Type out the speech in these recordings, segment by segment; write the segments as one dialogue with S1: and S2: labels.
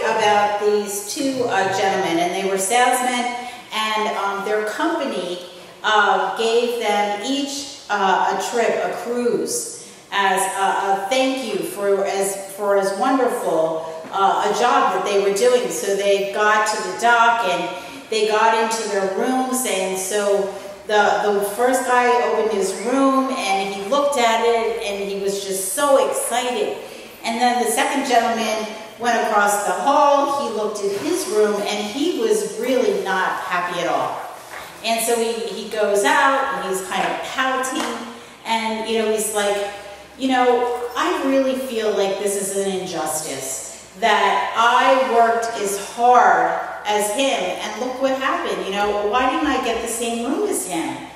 S1: about these two uh, gentlemen, and they were salesmen, and um, their company uh, gave them each uh, a trip, a cruise, as a, a, thank you for as for as wonderful uh, a job that they were doing. So they got to the dock and they got into their rooms, and so the, the first guy opened his room and he looked at it and he was just so excited. And then the second gentleman went across the hall, he looked at his room and he was really not happy at all. And so he, he goes out and he's kind of pouting and you know he's like, you know, I really feel like this is an injustice that I worked as hard as him, and look what happened. You know, why didn't I get the same room as him?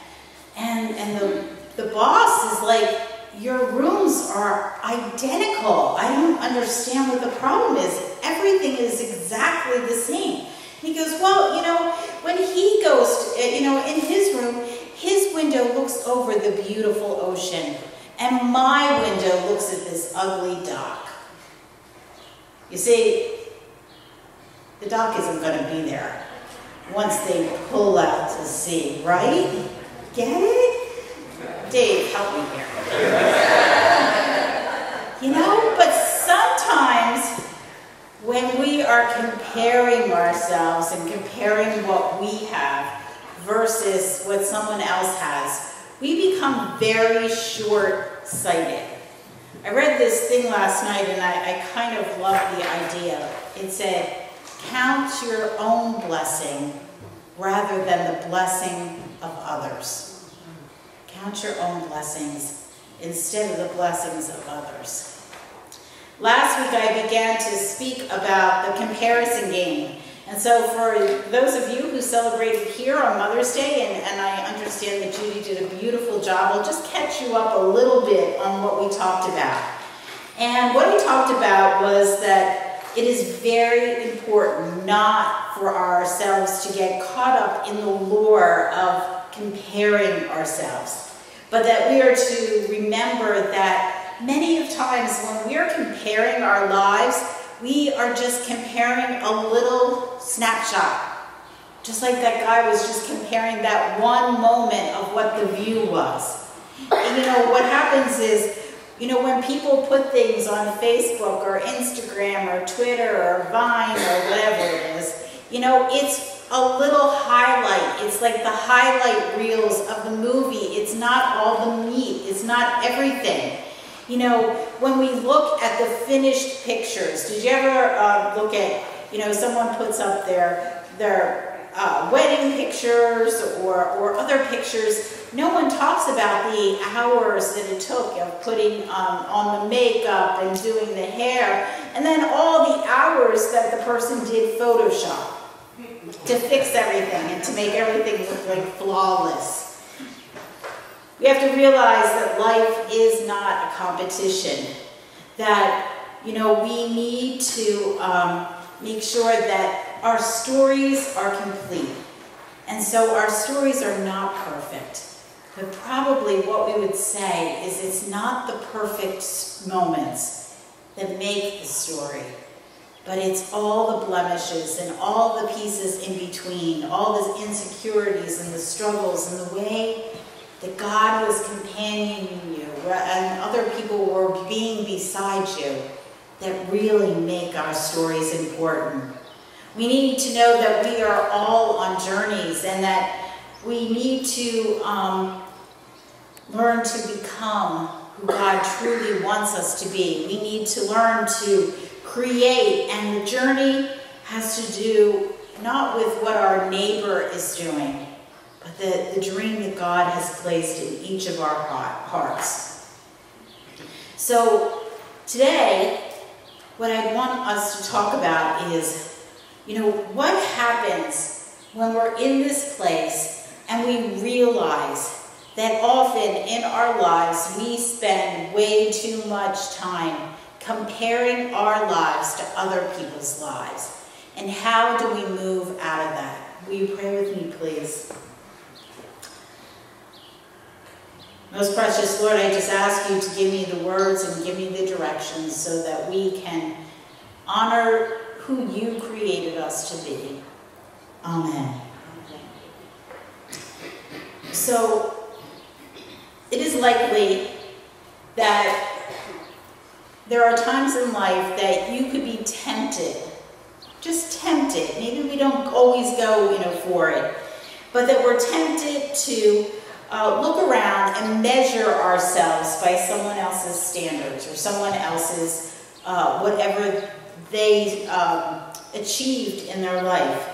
S1: And and the the boss is like, your rooms are identical. I don't understand what the problem is. Everything is exactly the same. He goes, well, you know, when he goes, to, eh, you know, in his room, his window looks over the beautiful ocean, and my window looks at this ugly dock. You see, the dock isn't going to be there once they pull out to sea, right? Get it? Dave, help me here. you know, but sometimes when we are comparing ourselves and comparing what we have versus what someone else has, we become very short-sighted. I read this thing last night and I, I kind of love the idea. It said, Count your own blessing rather than the blessing of others. Count your own blessings instead of the blessings of others. Last week I began to speak about the comparison game. And so for those of you who celebrated here on Mother's Day, and, and I understand that Judy did a beautiful job, I'll just catch you up a little bit on what we talked about. And what we talked about was that it is very important not for ourselves to get caught up in the lure of comparing ourselves, but that we are to remember that many of times when we are comparing our lives, we are just comparing a little snapshot. Just like that guy was just comparing that one moment of what the view was. And you know, what happens is you know, when people put things on Facebook or Instagram or Twitter or Vine or whatever it is, you know, it's a little highlight. It's like the highlight reels of the movie. It's not all the meat. It's not everything. You know, when we look at the finished pictures, did you ever uh, look at, you know, someone puts up their, their uh, wedding pictures or, or other pictures, no one talks about the hours that it took of putting um, on the makeup and doing the hair, and then all the hours that the person did Photoshop to fix everything and to make everything look like flawless. We have to realize that life is not a competition, that, you know, we need to um, make sure that our stories are complete. And so our stories are not perfect. But probably what we would say is it's not the perfect moments that make the story, but it's all the blemishes and all the pieces in between, all the insecurities and the struggles and the way that God was companioning you and other people were being beside you that really make our stories important. We need to know that we are all on journeys and that we need to um, learn to become who God truly wants us to be. We need to learn to create, and the journey has to do not with what our neighbor is doing, but the, the dream that God has placed in each of our hearts. So today, what I want us to talk about is you know, what happens when we're in this place and we realize that often in our lives we spend way too much time comparing our lives to other people's lives? And how do we move out of that? Will you pray with me, please? Most precious Lord, I just ask you to give me the words and give me the directions so that we can honor who you created us to be. Amen. So, it is likely that there are times in life that you could be tempted, just tempted. Maybe we don't always go, you know, for it, but that we're tempted to uh, look around and measure ourselves by someone else's standards or someone else's uh, whatever they um, achieved in their life.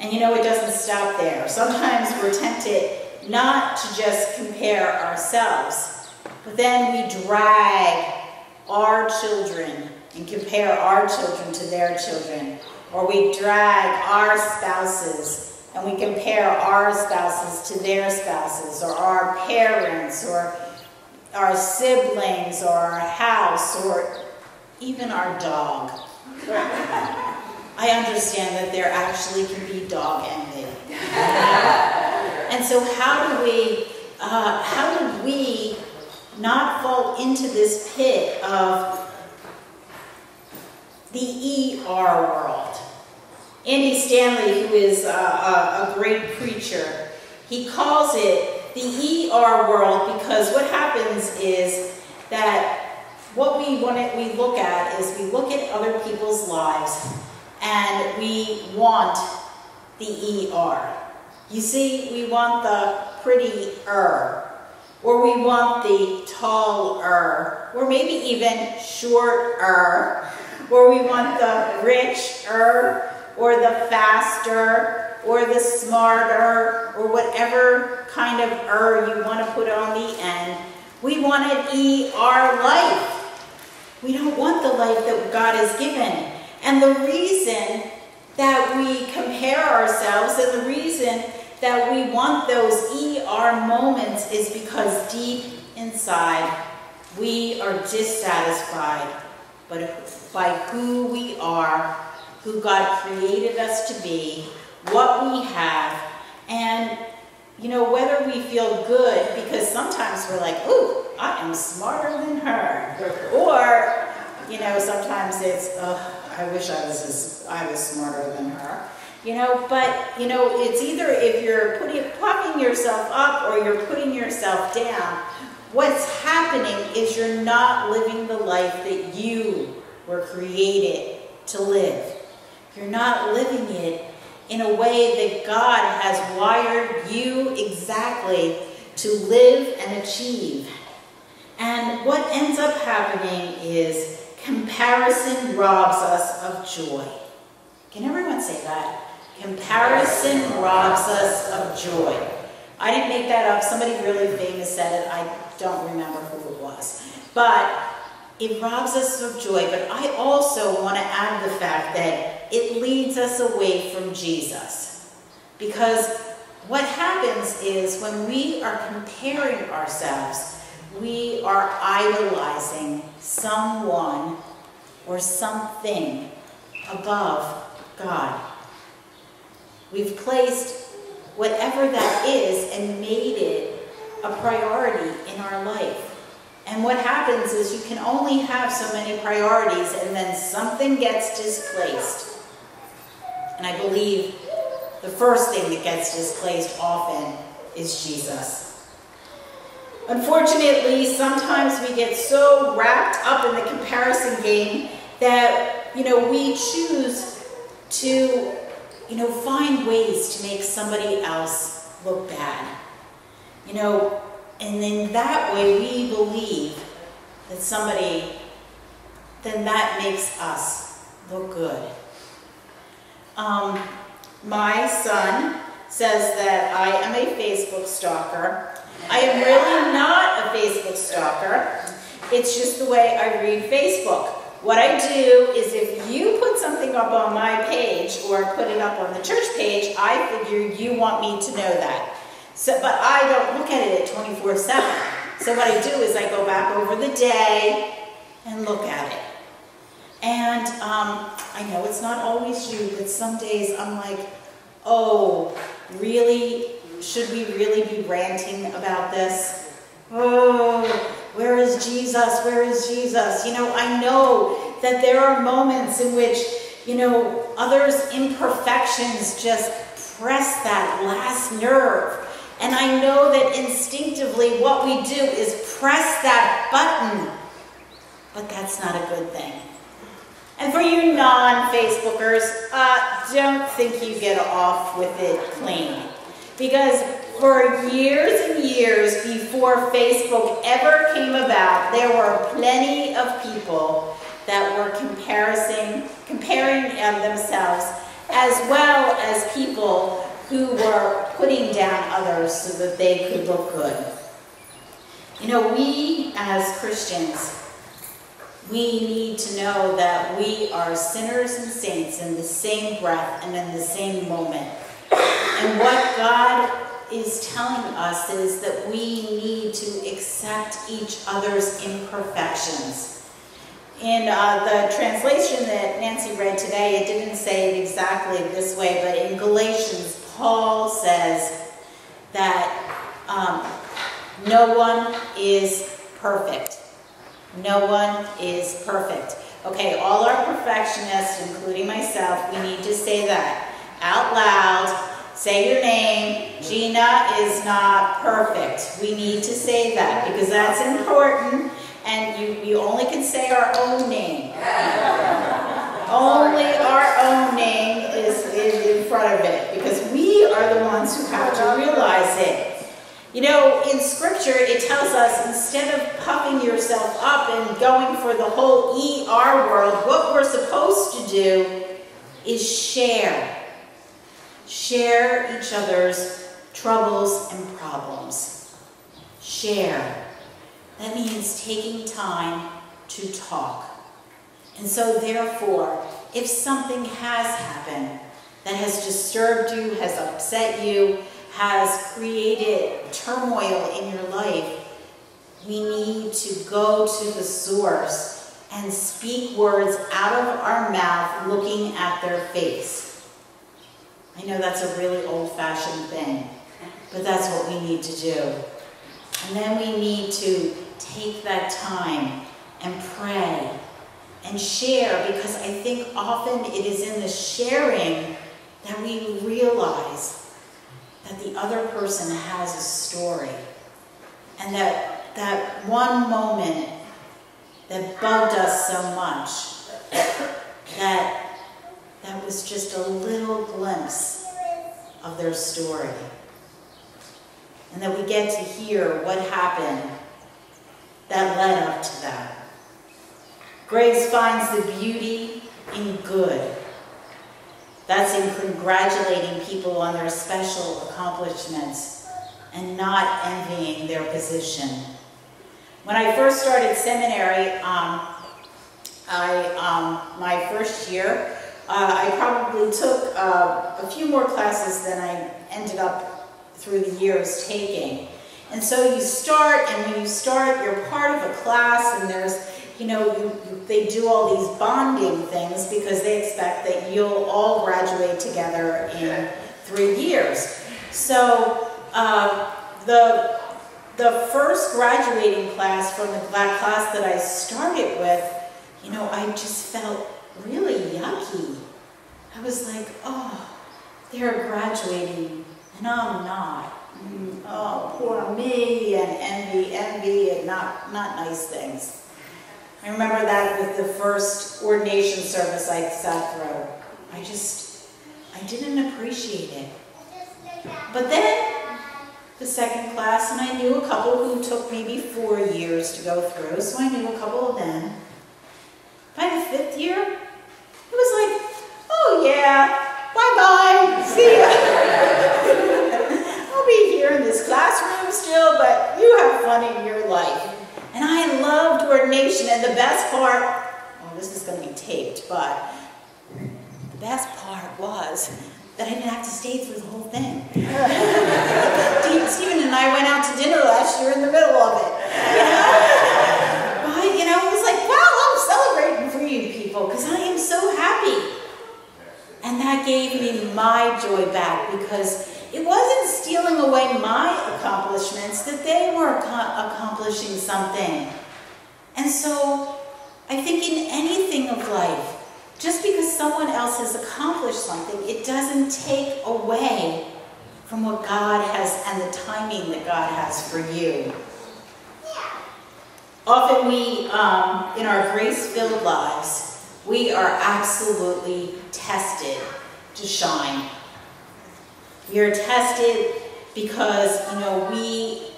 S1: And you know, it doesn't stop there. Sometimes we're tempted not to just compare ourselves, but then we drag our children and compare our children to their children. Or we drag our spouses and we compare our spouses to their spouses, or our parents, or our siblings, or our house, or even our dog. I understand that there actually can be dog envy. and so how do we, uh, how do we not fall into this pit of the ER world? Andy Stanley, who is a, a, great preacher, he calls it the ER world because what happens is that what we want to, we look at is we look at other people's lives and we want the ER. You see, we want the pretty-er, or we want the tall-er, or maybe even short-er, or we want the rich-er, or the faster, or the smarter, or whatever kind of er you want to put on the end. We want an ER our life. We don't want the life that God has given. And the reason that we compare ourselves and the reason that we want those ER moments is because deep inside we are dissatisfied but by who we are, who God created us to be, what we have, and you know, whether we feel good, because sometimes we're like, ooh, I am smarter than her. Or, you know, sometimes it's, oh, I wish I was as, I was smarter than her. You know, but, you know, it's either if you're putting, yourself up or you're putting yourself down, what's happening is you're not living the life that you were created to live. You're not living it in a way that God has wired you exactly to live and achieve. And what ends up happening is comparison robs us of joy. Can everyone say that? Comparison robs us of joy. I didn't make that up. Somebody really famous said it. I don't remember who it was. But it robs us of joy. But I also want to add the fact that it leads us away from Jesus. Because what happens is when we are comparing ourselves, we are idolizing someone or something above God. We've placed whatever that is and made it a priority in our life. And what happens is you can only have so many priorities and then something gets displaced. And I believe the first thing that gets displaced often is Jesus. Unfortunately, sometimes we get so wrapped up in the comparison game that, you know, we choose to, you know, find ways to make somebody else look bad. You know, and in that way we believe that somebody, then that makes us look good. Um, my son says that I am a Facebook stalker. I am really not a Facebook stalker. It's just the way I read Facebook. What I do is if you put something up on my page or put it up on the church page, I figure you want me to know that. So, but I don't look at it at 24-7. So what I do is I go back over the day and look at it. And um, I know it's not always you, but some days I'm like, oh, really? Should we really be ranting about this? Oh, where is Jesus? Where is Jesus? You know, I know that there are moments in which you know, others' imperfections just press that last nerve. And I know that instinctively what we do is press that button. But that's not a good thing. And for you non-Facebookers, uh, don't think you get off with it clean. Because for years and years before Facebook ever came about, there were plenty of people that were comparing, comparing um, themselves as well as people who were putting down others so that they could look good. You know, we as Christians, we need to know that we are sinners and saints in the same breath and in the same moment. And what God is telling us is that we need to accept each other's imperfections. In uh, the translation that Nancy read today, it didn't say it exactly this way, but in Galatians, Paul says that um, no one is perfect. No one is perfect. Okay, all our perfectionists, including myself, we need to say that out loud Say your name. Gina is not perfect. We need to say that because that's important and you, you only can say our own name. only our own name is, is in front of it because we are the ones who have to realize it. You know, in scripture, it tells us instead of puffing yourself up and going for the whole ER world, what we're supposed to do is share. Share each other's troubles and problems. Share. That means taking time to talk. And so therefore, if something has happened that has disturbed you, has upset you, has created turmoil in your life, we need to go to the source and speak words out of our mouth looking at their face. I know that's a really old-fashioned thing, but that's what we need to do. And then we need to take that time and pray and share because I think often it is in the sharing that we realize that the other person has a story and that that one moment that bugged us so much that that was just a little glimpse of their story. And that we get to hear what happened that led up to that. Grace finds the beauty in good. That's in congratulating people on their special accomplishments and not envying their position. When I first started seminary, um, I, um, my first year, uh, I probably took uh, a few more classes than I ended up through the years taking. And so you start, and when you start, you're part of a class, and there's, you know, you, you, they do all these bonding things because they expect that you'll all graduate together in three years. So uh, the, the first graduating class from the black class that I started with, you know, I just felt really yucky. I was like, oh, they're graduating and I'm not. Mm, oh, poor me, and envy, envy, and not, not nice things. I remember that with the first ordination service I sat through. I just, I didn't appreciate it. But then, the second class, and I knew a couple who took maybe four years to go through, so I knew a couple of them. By the fifth year, it was like, oh yeah, bye-bye, see ya. I'll be here in this classroom still, but you have fun in your life. And I loved ordination, and the best part, oh, this is going to be taped, but the best part was that I didn't have to stay through the whole thing. Stephen and I went out to dinner last year in the middle of it. You know? But, you know, it was like, wow, I'm celebrating for you people because I am so happy. And that gave me my joy back because it wasn't stealing away my accomplishments, that they were accomplishing something. And so I think in anything of life, just because someone else has accomplished something, it doesn't take away from what God has and the timing that God has for you. Often we, um, in our grace-filled lives, we are absolutely tested to shine. We are tested because, you know, we,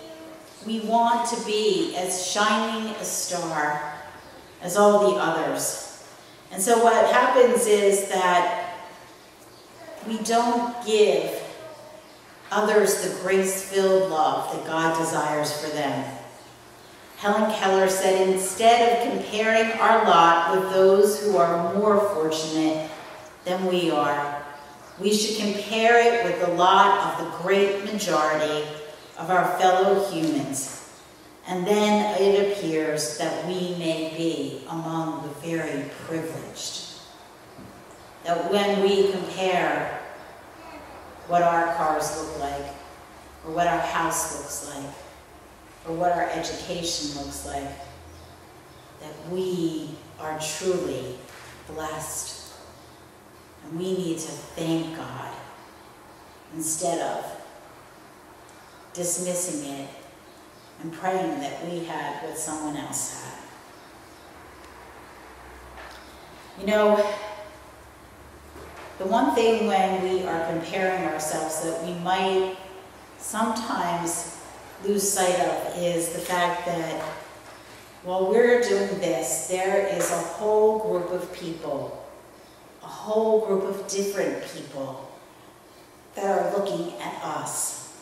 S1: we want to be as shining a star as all the others. And so what happens is that we don't give others the grace-filled love that God desires for them. Helen Keller said, instead of comparing our lot with those who are more fortunate than we are, we should compare it with the lot of the great majority of our fellow humans. And then it appears that we may be among the very privileged. That when we compare what our cars look like, or what our house looks like, or what our education looks like, that we are truly blessed. We need to thank God instead of dismissing it and praying that we had what someone else had. You know, the one thing when we are comparing ourselves that we might sometimes lose sight of is the fact that while we're doing this, there is a whole group of people, a whole group of different people that are looking at us.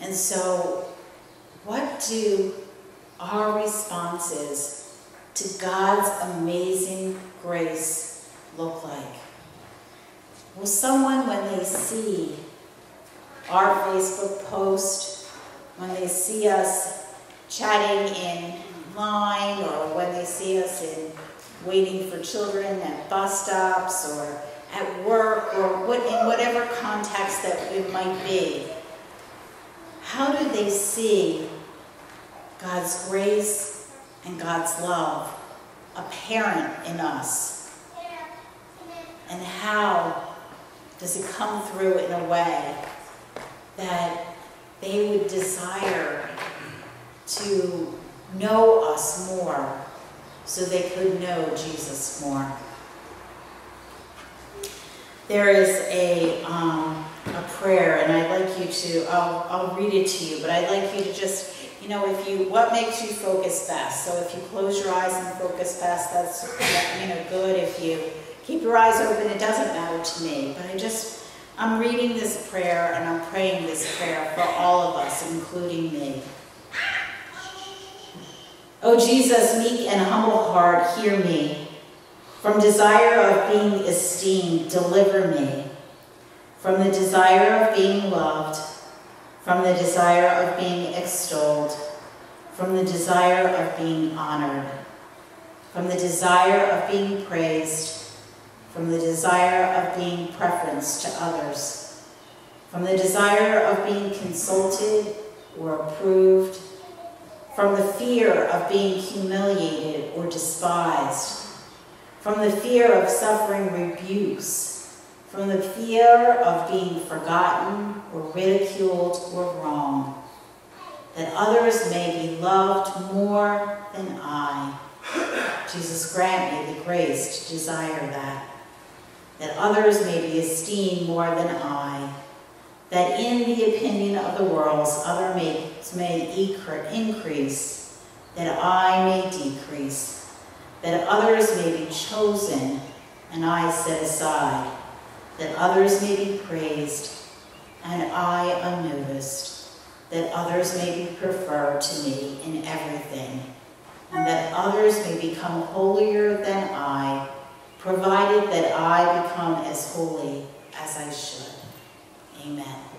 S1: And so, what do our responses to God's amazing grace look like? Will someone, when they see our Facebook post, when they see us chatting in line, or when they see us in waiting for children at bus stops, or at work, or what, in whatever context that it might be, how do they see God's grace and God's love apparent in us? And how does it come through in a way that they would desire to know us more so they could know Jesus more. There is a, um, a prayer, and I'd like you to, I'll, I'll read it to you, but I'd like you to just, you know, if you, what makes you focus best? So if you close your eyes and focus best, that's, you know, good. If you keep your eyes open, it doesn't matter to me. But I just, I'm reading this prayer and I'm praying this prayer for all of us, including me. O Jesus, meek and humble heart, hear me. From desire of being esteemed, deliver me. From the desire of being loved, from the desire of being extolled, from the desire of being honored, from the desire of being praised, from the desire of being preference to others, from the desire of being consulted or approved, from the fear of being humiliated or despised, from the fear of suffering rebukes, from the fear of being forgotten or ridiculed or wrong, that others may be loved more than I. Jesus, grant me the grace to desire that that others may be esteemed more than I, that in the opinion of the world others may increase, that I may decrease, that others may be chosen and I set aside, that others may be praised and I unnoticed, that others may be preferred to me in everything, and that others may become holier than I, provided that I become as holy as I should. Amen.